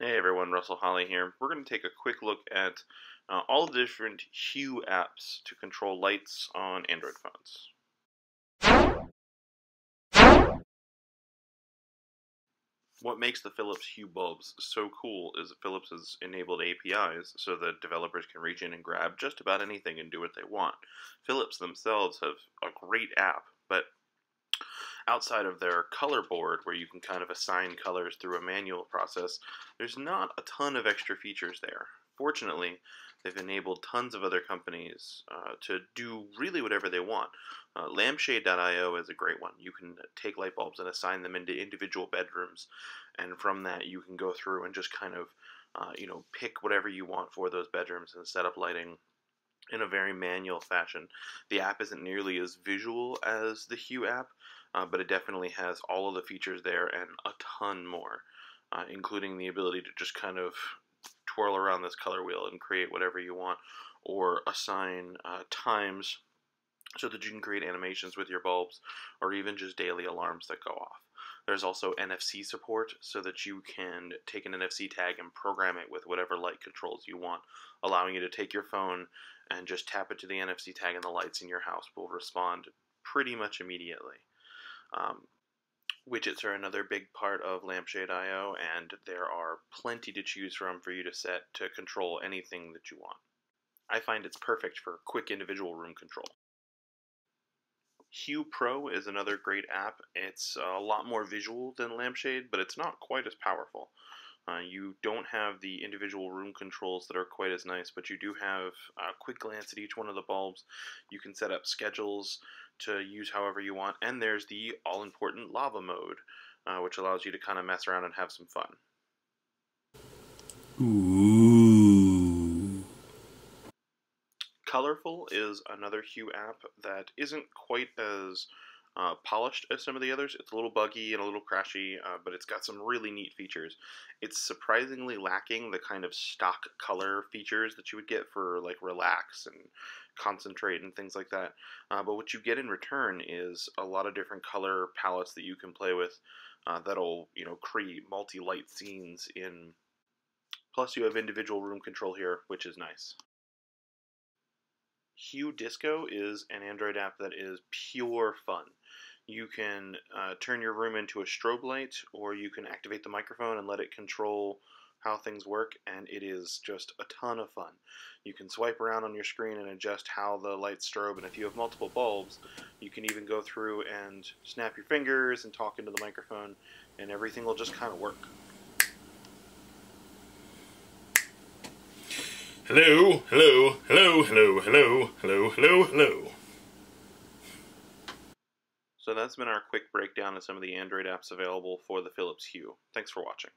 Hey everyone, Russell Holly here. We're going to take a quick look at uh, all the different Hue apps to control lights on Android phones. What makes the Philips Hue bulbs so cool is Philips has enabled APIs so that developers can reach in and grab just about anything and do what they want. Philips themselves have a great app, but outside of their color board, where you can kind of assign colors through a manual process, there's not a ton of extra features there. Fortunately, they've enabled tons of other companies uh, to do really whatever they want. Uh, lampshade.io is a great one. You can take light bulbs and assign them into individual bedrooms, and from that you can go through and just kind of, uh, you know, pick whatever you want for those bedrooms and set up lighting in a very manual fashion. The app isn't nearly as visual as the Hue app, uh, but it definitely has all of the features there and a ton more, uh, including the ability to just kind of twirl around this color wheel and create whatever you want, or assign uh, times so that you can create animations with your bulbs, or even just daily alarms that go off. There's also NFC support so that you can take an NFC tag and program it with whatever light controls you want, allowing you to take your phone and just tap it to the NFC tag and the lights in your house will respond pretty much immediately. Um, widgets are another big part of Lampshade.io, and there are plenty to choose from for you to set to control anything that you want. I find it's perfect for quick individual room control. Hue Pro is another great app. It's a lot more visual than Lampshade, but it's not quite as powerful. Uh, you don't have the individual room controls that are quite as nice, but you do have a quick glance at each one of the bulbs. You can set up schedules to use however you want, and there's the all important lava mode, uh, which allows you to kind of mess around and have some fun. Ooh. Colorful is another Hue app that isn't quite as uh, polished as some of the others. It's a little buggy and a little crashy, uh, but it's got some really neat features. It's surprisingly lacking the kind of stock color features that you would get for like relax and concentrate and things like that. Uh, but what you get in return is a lot of different color palettes that you can play with uh, that'll you know create multi-light scenes in. Plus, you have individual room control here, which is nice. Hue Disco is an Android app that is pure fun. You can uh, turn your room into a strobe light, or you can activate the microphone and let it control how things work, and it is just a ton of fun. You can swipe around on your screen and adjust how the lights strobe, and if you have multiple bulbs, you can even go through and snap your fingers and talk into the microphone, and everything will just kind of work. Hello, hello, hello, hello, hello, hello, hello, hello. So that's been our quick breakdown of some of the Android apps available for the Philips Hue. Thanks for watching.